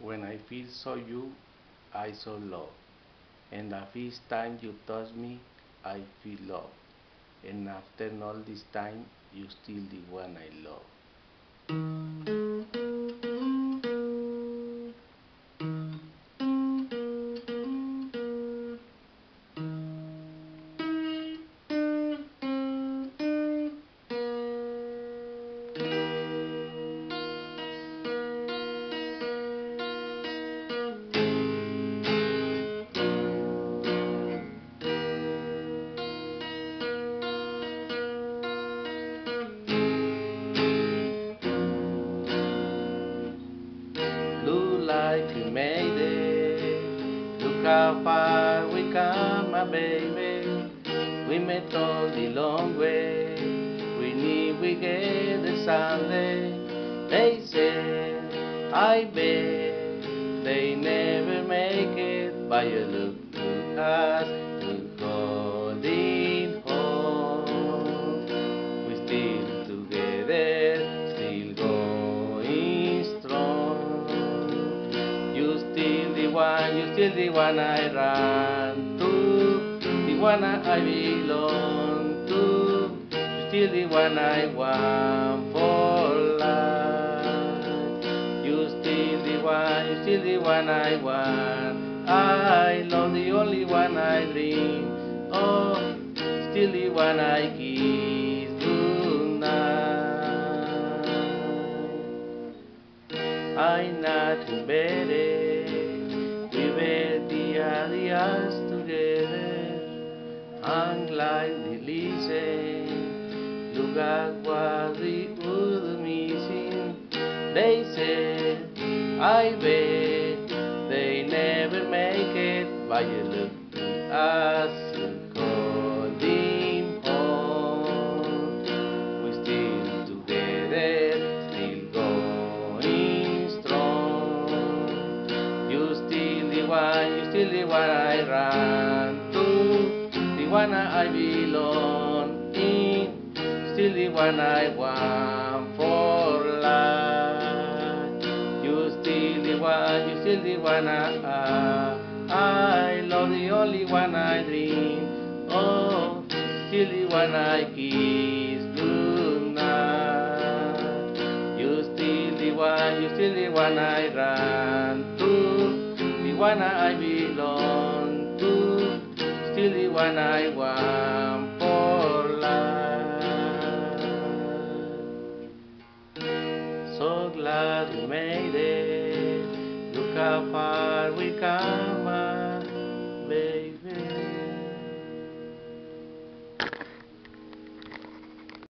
When I feel so you, I so love. And the first time you touch me, I feel love. And after all this time, you still the one I love. How far we come, my baby. We met all the long way. We knew we get it someday. They say, I bet they never make it. But you look to us, one, you still the one I run to, the one I belong to. you're still the one I want for life. You're still the one, you're still the one I want. I love the only one I dream. Oh, still the one I kiss tonight. I'm not better. At what we would. They said, I bet they never make it. But you look to us, calling home. Oh. We still together, still going strong. You still the one, you still the one I run one I belong in, still the one I want for life. You still the one, you still the one I, I love, the only one I dream. Oh, still the one I kiss tonight. You still the one, you still the one I run to, the one I belong one I for life. So glad we made it. Look how far we.